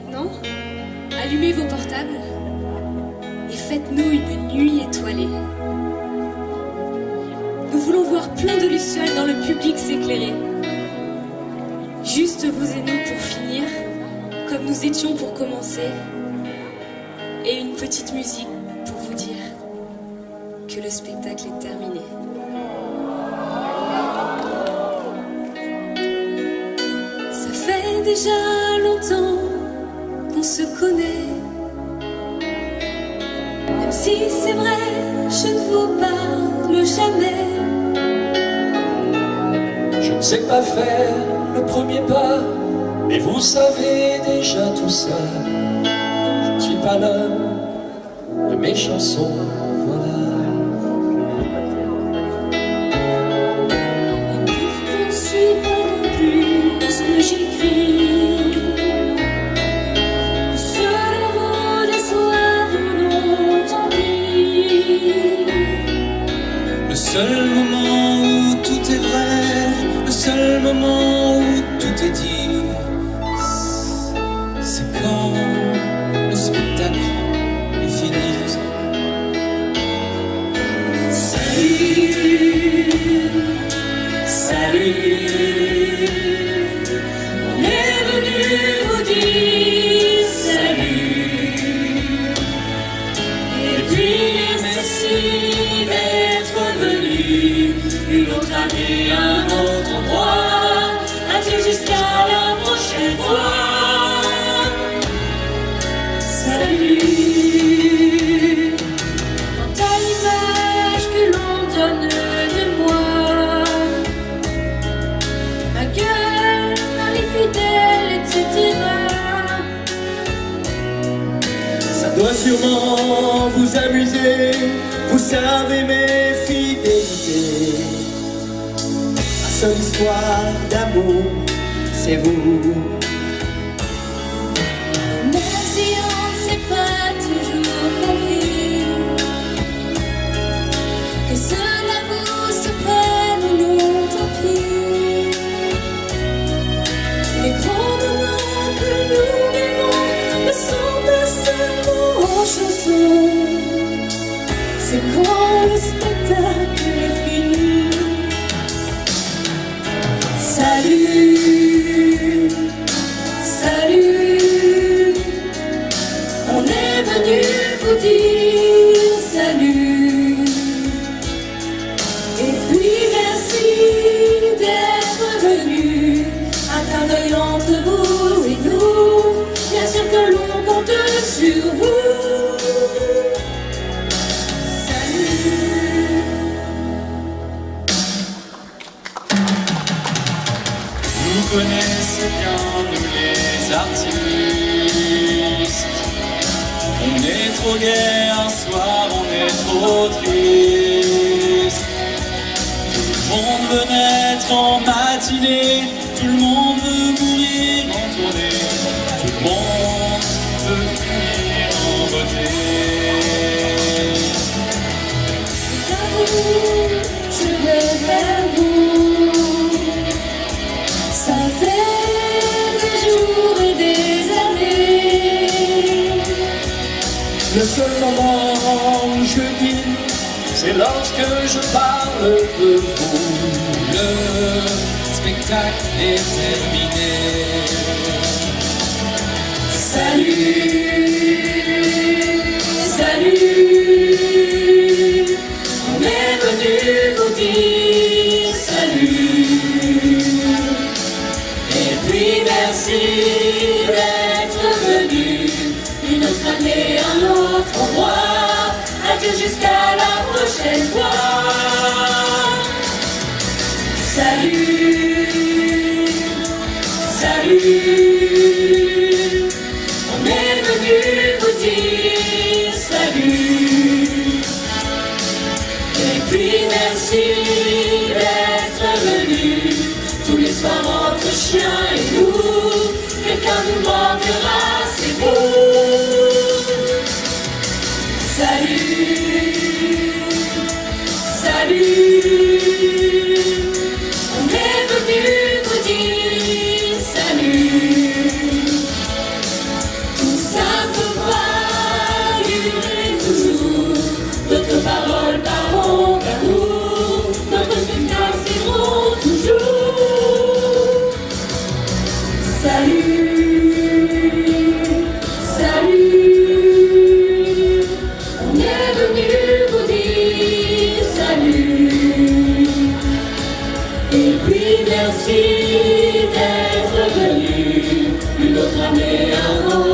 maintenant, allumez vos portables et faites-nous une nuit étoilée. Nous voulons voir plein de lucioles dans le public s'éclairer. Juste vous et nous pour finir, comme nous étions pour commencer. Et une petite musique pour vous dire que le spectacle est terminé. Ça fait déjà longtemps qu'on se connaît. Même si c'est vrai, je ne vous parle jamais. Je ne sais pas faire le premier pas, mais vous savez déjà tout ça. Je ne suis pas l'homme de mes chansons, Le seul doit sûrement vous amuser, vous savez mes fidélités. Ma seule histoire d'amour, c'est vous. Le spectacle est fini. Salut, salut. On est venu vous dire salut. Vous connaissez bien nous les artistes. On est trop gai un soir, on est trop triste. Tout le monde veut naître en matinée, je dis, c'est lorsque je parle de vous. Le spectacle est terminé. Salut, salut. On est venu vous dire salut. Et puis merci d'être venu. Une autre année, un autre endroit. Jusqu'à la prochaine fois. Salut, salut. On est venu vous dire salut. Tout ça pourquoi il y toujours. Notre parole par pardon, c'est nous. Notre succès sera toujours. Salut. Et puis merci d'être venu une autre année avant.